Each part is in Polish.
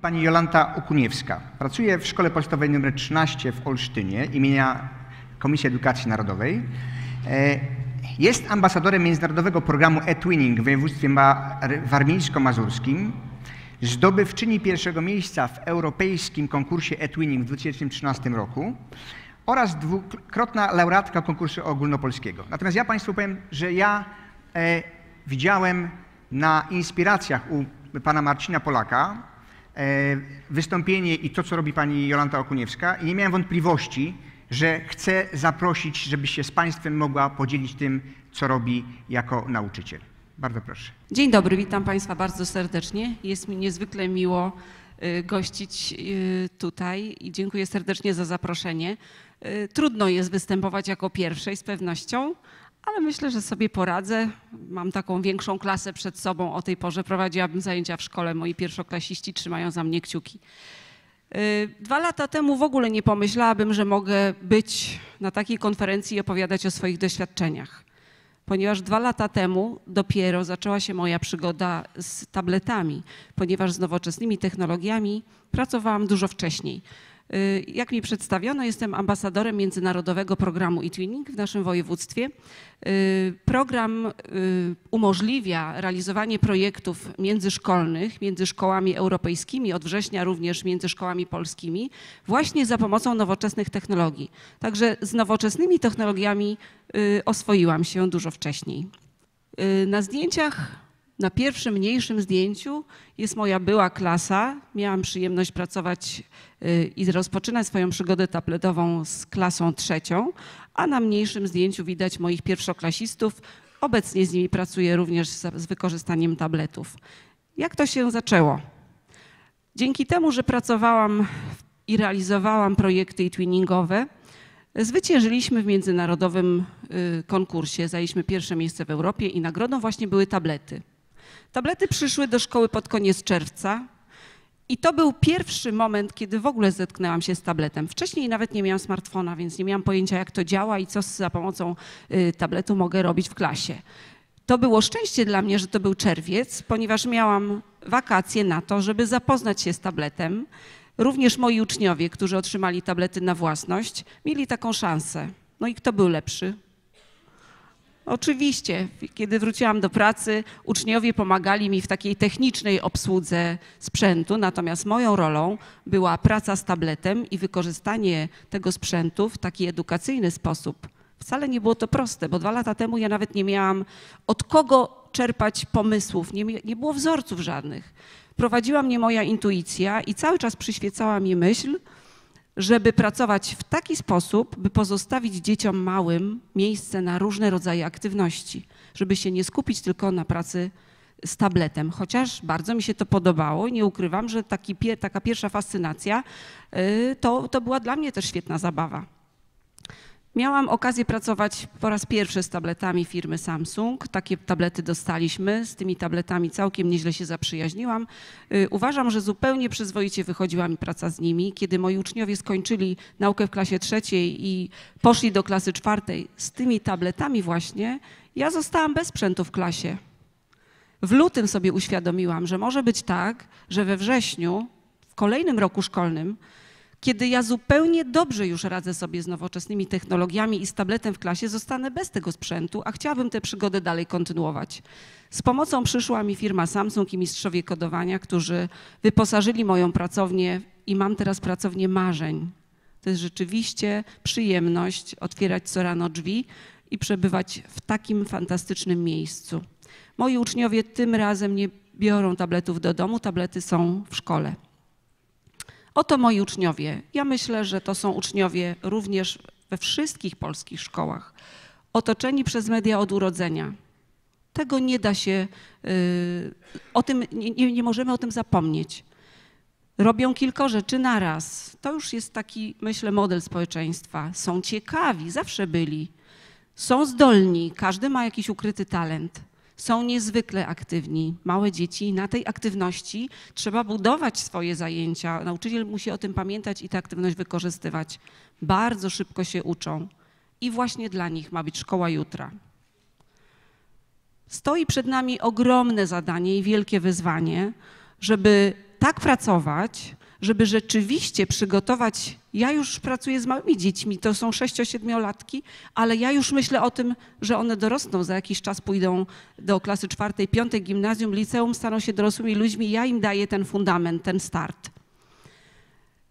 Pani Jolanta Okuniewska pracuje w Szkole Podstawowej nr 13 w Olsztynie imienia Komisji Edukacji Narodowej. E, jest ambasadorem międzynarodowego programu e-twinning w województwie warmińsko-mazurskim. Zdobywczyni pierwszego miejsca w europejskim konkursie e-twinning w 2013 roku oraz dwukrotna laureatka konkursu ogólnopolskiego. Natomiast ja Państwu powiem, że ja e, widziałem na inspiracjach u pana Marcina Polaka wystąpienie i to, co robi pani Jolanta Okuniewska i nie miałem wątpliwości, że chcę zaprosić, żebyś się z Państwem mogła podzielić tym, co robi jako nauczyciel. Bardzo proszę. Dzień dobry, witam Państwa bardzo serdecznie. Jest mi niezwykle miło y, gościć y, tutaj i dziękuję serdecznie za zaproszenie. Y, trudno jest występować jako pierwszej z pewnością, ale myślę, że sobie poradzę. Mam taką większą klasę przed sobą. O tej porze prowadziłabym zajęcia w szkole. Moi pierwszoklasiści trzymają za mnie kciuki. Dwa lata temu w ogóle nie pomyślałabym, że mogę być na takiej konferencji i opowiadać o swoich doświadczeniach ponieważ dwa lata temu dopiero zaczęła się moja przygoda z tabletami, ponieważ z nowoczesnymi technologiami pracowałam dużo wcześniej. Y, jak mi przedstawiono, jestem ambasadorem międzynarodowego programu eTwinning w naszym województwie. Y, program y, umożliwia realizowanie projektów międzyszkolnych między szkołami europejskimi, od września również między szkołami polskimi, właśnie za pomocą nowoczesnych technologii. Także z nowoczesnymi technologiami oswoiłam się dużo wcześniej. Na zdjęciach na pierwszym mniejszym zdjęciu jest moja była klasa. Miałam przyjemność pracować y, i rozpoczynać swoją przygodę tabletową z klasą trzecią, a na mniejszym zdjęciu widać moich pierwszoklasistów. Obecnie z nimi pracuję również z, wykorzystaniem tabletów. Jak to się zaczęło? Dzięki temu, że pracowałam i realizowałam projekty twinningowe, zwyciężyliśmy w międzynarodowym y, konkursie, zajęliśmy pierwsze miejsce w Europie i nagrodą właśnie były tablety. Tablety przyszły do szkoły pod koniec czerwca i to był pierwszy moment, kiedy w ogóle zetknęłam się z tabletem. Wcześniej nawet nie miałam smartfona, więc nie miałam pojęcia, jak to działa i co za pomocą y, tabletu mogę robić w klasie. To było szczęście dla mnie, że to był czerwiec, ponieważ miałam wakacje na to, żeby zapoznać się z tabletem. Również moi uczniowie, którzy otrzymali tablety na własność, mieli taką szansę. No i kto był lepszy? Oczywiście, kiedy wróciłam do pracy, uczniowie pomagali mi w takiej technicznej obsłudze sprzętu, natomiast moją rolą była praca z tabletem i wykorzystanie tego sprzętu w taki edukacyjny sposób. Wcale nie było to proste, bo dwa lata temu ja nawet nie miałam od kogo czerpać pomysłów, nie, nie było wzorców żadnych. Prowadziła mnie moja intuicja i cały czas przyświecała mi myśl, żeby pracować w taki sposób, by pozostawić dzieciom małym miejsce na różne rodzaje aktywności, żeby się nie skupić tylko na pracy z tabletem. Chociaż bardzo mi się to podobało i nie ukrywam, że taki, taka pierwsza fascynacja y, to, to była dla mnie też świetna zabawa. Miałam okazję pracować po raz pierwszy z tabletami firmy Samsung. Takie tablety dostaliśmy. Z tymi tabletami całkiem nieźle się zaprzyjaźniłam. Y, uważam, że zupełnie przyzwoicie wychodziła mi praca z nimi. Kiedy moi uczniowie skończyli naukę w klasie trzeciej i poszli do klasy czwartej z tymi tabletami właśnie, ja zostałam bez sprzętu w klasie. W lutym sobie uświadomiłam, że może być tak, że we wrześniu, w kolejnym roku szkolnym, kiedy ja zupełnie dobrze już radzę sobie z nowoczesnymi technologiami i z tabletem w klasie, zostanę bez tego sprzętu, a chciałabym tę przygodę dalej kontynuować. Z pomocą przyszła mi firma Samsung i mistrzowie kodowania, którzy wyposażyli moją pracownię i mam teraz pracownię marzeń. To jest rzeczywiście przyjemność otwierać co rano drzwi i przebywać w takim fantastycznym miejscu. Moi uczniowie tym razem nie biorą tabletów do domu, tablety są w szkole. Oto moi uczniowie. Ja myślę, że to są uczniowie również we wszystkich polskich szkołach, otoczeni przez media od urodzenia. Tego nie da się, y, o tym, nie, nie możemy o tym zapomnieć. Robią kilka rzeczy naraz. To już jest taki, myślę, model społeczeństwa. Są ciekawi, zawsze byli. Są zdolni, każdy ma jakiś ukryty talent są niezwykle aktywni. Małe dzieci, na tej aktywności trzeba budować swoje zajęcia. Nauczyciel musi o tym pamiętać i tę aktywność wykorzystywać. Bardzo szybko się uczą. I właśnie dla nich ma być szkoła jutra. Stoi przed nami ogromne zadanie i wielkie wyzwanie, żeby tak pracować, żeby rzeczywiście przygotować. Ja już pracuję z małymi dziećmi, to są 6-7-latki, ale ja już myślę o tym, że one dorosną, za jakiś czas pójdą do klasy czwartej, piątej gimnazjum, liceum, staną się dorosłymi ludźmi. Ja im daję ten fundament, ten start.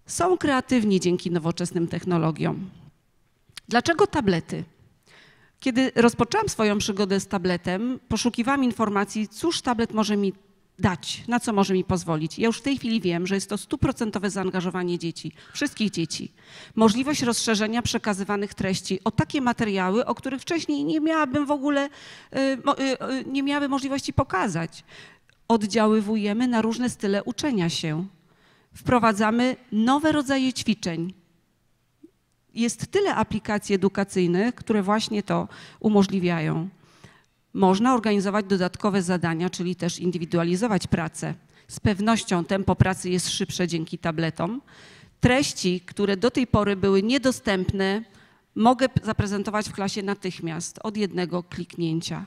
Są kreatywni dzięki nowoczesnym technologiom. Dlaczego tablety? Kiedy rozpoczęłam swoją przygodę z tabletem, poszukiwałam informacji, cóż tablet może mi dać, na co może mi pozwolić. Ja już w tej chwili wiem, że jest to stuprocentowe zaangażowanie dzieci, wszystkich dzieci. Możliwość rozszerzenia przekazywanych treści o takie materiały, o których wcześniej nie miałabym w ogóle, y, y, y, nie miałaby możliwości pokazać. Oddziaływujemy na różne style uczenia się. Wprowadzamy nowe rodzaje ćwiczeń. Jest tyle aplikacji edukacyjnych, które właśnie to umożliwiają. Można organizować dodatkowe zadania, czyli też indywidualizować pracę. Z pewnością tempo pracy jest szybsze dzięki tabletom. Treści, które do tej pory były niedostępne, mogę zaprezentować w klasie natychmiast, od jednego kliknięcia.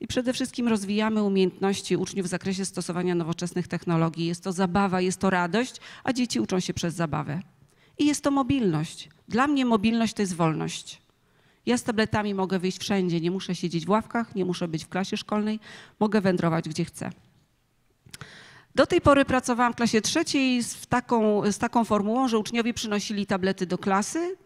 I przede wszystkim rozwijamy umiejętności uczniów w zakresie stosowania nowoczesnych technologii. Jest to zabawa, jest to radość, a dzieci uczą się przez zabawę. I jest to mobilność. Dla mnie mobilność to jest wolność. Ja z tabletami mogę wyjść wszędzie, nie muszę siedzieć w ławkach, nie muszę być w klasie szkolnej, mogę wędrować gdzie chcę. Do tej pory pracowałam w klasie trzeciej z taką, z taką formułą, że uczniowie przynosili tablety do klasy,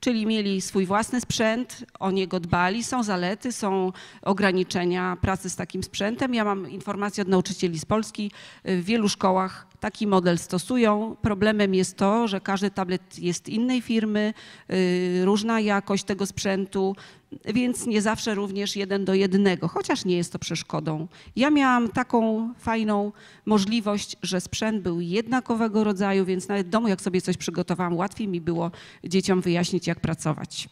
czyli mieli swój własny sprzęt, o niego dbali. Są zalety, są ograniczenia pracy z takim sprzętem. Ja mam informacje od nauczycieli z Polski. W wielu szkołach taki model stosują. Problemem jest to, że każdy tablet jest innej firmy, y, różna jakość tego sprzętu, więc nie zawsze również jeden do jednego, chociaż nie jest to przeszkodą. Ja miałam taką fajną możliwość, że sprzęt był jednakowego rodzaju, więc nawet w domu, jak sobie coś przygotowałam, łatwiej mi było dzieciom wyjaśnić, jak pracować.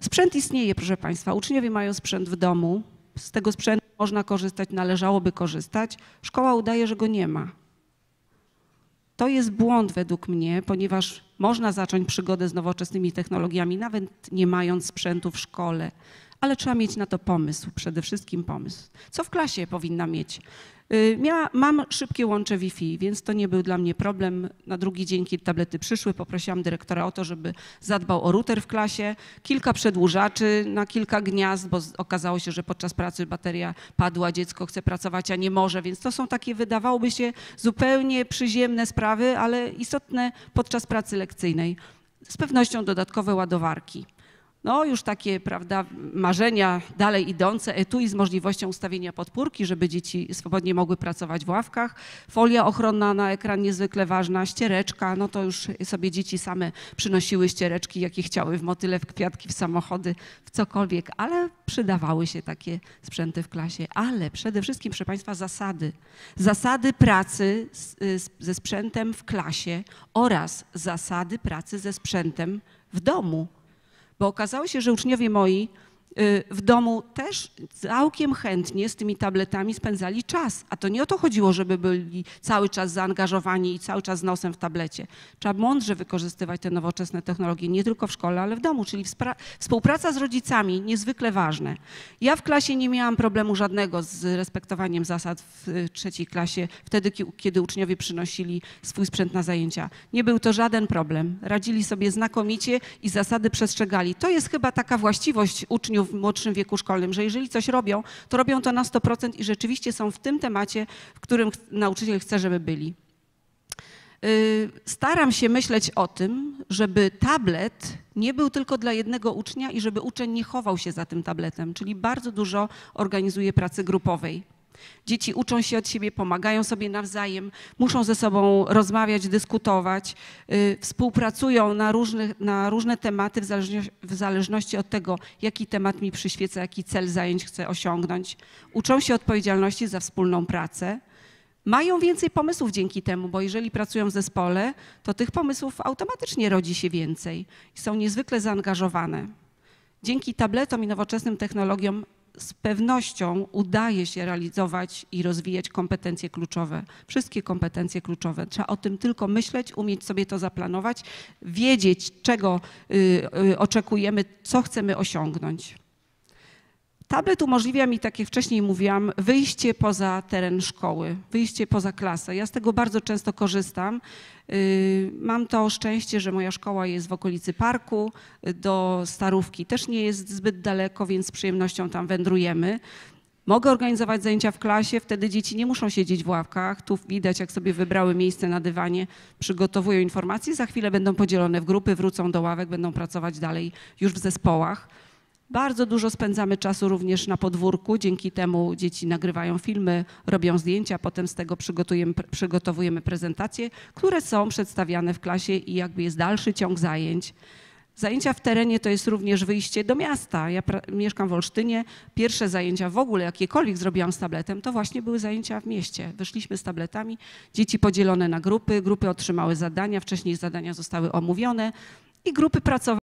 Sprzęt istnieje, proszę Państwa. Uczniowie mają sprzęt w domu. Z tego sprzętu można korzystać, należałoby korzystać. Szkoła udaje, że go nie ma. To jest błąd według mnie, ponieważ można zacząć przygodę z nowoczesnymi technologiami, nawet nie mając sprzętu w szkole, ale trzeba mieć na to pomysł, przede wszystkim pomysł. Co w klasie powinna mieć? Y, mam szybkie łącze Wi-Fi, więc to nie był dla mnie problem. Na drugi dzień, kiedy tablety przyszły, poprosiłam dyrektora o to, żeby zadbał o router w klasie, kilka przedłużaczy na kilka gniazd, bo okazało się, że podczas pracy bateria padła, dziecko chce pracować, a nie może, więc to są takie, wydawałoby się, zupełnie przyziemne sprawy, ale istotne podczas pracy lekcyjnej. Z pewnością dodatkowe ładowarki no już takie, prawda, marzenia dalej idące, etui z możliwością ustawienia podpórki, żeby dzieci swobodnie mogły pracować w ławkach, folia ochronna na ekran niezwykle ważna, ściereczka, no to już sobie dzieci same przynosiły ściereczki, jakie chciały, w motyle, w kwiatki, w samochody, w cokolwiek, ale przydawały się takie sprzęty w klasie. Ale przede wszystkim, proszę Państwa, zasady. Zasady pracy z, z, ze sprzętem w klasie oraz zasady pracy ze sprzętem w domu bo okazało się, że uczniowie moi w domu też całkiem chętnie z tymi tabletami spędzali czas. A to nie o to chodziło, żeby byli cały czas zaangażowani i cały czas nosem w tablecie. Trzeba mądrze wykorzystywać te nowoczesne technologie, nie tylko w szkole, ale w domu, czyli współpraca z rodzicami, niezwykle ważne. Ja w klasie nie miałam problemu żadnego z respektowaniem zasad w y, trzeciej klasie, wtedy, kiedy uczniowie przynosili swój sprzęt na zajęcia. Nie był to żaden problem. Radzili sobie znakomicie i zasady przestrzegali. To jest chyba taka właściwość uczniów w młodszym wieku szkolnym, że jeżeli coś robią, to robią to na 100% i rzeczywiście są w tym temacie, w którym nauczyciel chce, żeby byli. Y, staram się myśleć o tym, żeby tablet nie był tylko dla jednego ucznia i żeby uczeń nie chował się za tym tabletem, czyli bardzo dużo organizuję pracy grupowej. Dzieci uczą się od siebie, pomagają sobie nawzajem, muszą ze sobą rozmawiać, dyskutować, yy, współpracują na, na różne tematy w zależności, w zależności od tego, jaki temat mi przyświeca, jaki cel zajęć chcę osiągnąć. Uczą się odpowiedzialności za wspólną pracę. Mają więcej pomysłów dzięki temu, bo jeżeli pracują w zespole, to tych pomysłów automatycznie rodzi się więcej i są niezwykle zaangażowane. Dzięki tabletom i nowoczesnym technologiom z pewnością udaje się realizować i rozwijać kompetencje kluczowe. Wszystkie kompetencje kluczowe. Trzeba o tym tylko myśleć, umieć sobie to zaplanować, wiedzieć, czego y, y, oczekujemy, co chcemy osiągnąć. Tablet umożliwia mi, tak jak wcześniej mówiłam, wyjście poza teren szkoły, wyjście poza klasę. Ja z tego bardzo często korzystam. Yy, Mam to szczęście, że moja szkoła jest w okolicy parku, yy, do Starówki też nie jest zbyt daleko, więc z przyjemnością tam wędrujemy. Mogę organizować zajęcia w klasie, wtedy dzieci nie muszą siedzieć w ławkach. Tu widać, jak sobie wybrały miejsce na dywanie, przygotowują informacje, za chwilę będą podzielone w grupy, wrócą do ławek, będą pracować dalej już w zespołach. Bardzo dużo spędzamy czasu również na podwórku. Dzięki temu dzieci nagrywają filmy, robią zdjęcia, potem z tego przygotowujemy prezentacje, które są przedstawiane w klasie i jakby jest dalszy ciąg zajęć. Zajęcia w terenie to jest również wyjście do miasta. Ja mieszkam w Olsztynie. Pierwsze zajęcia w ogóle, jakiekolwiek zrobiłam z tabletem, to właśnie były zajęcia w mieście. Wyszliśmy z tabletami, dzieci podzielone na grupy, grupy otrzymały zadania, wcześniej zadania zostały omówione i grupy pracowały.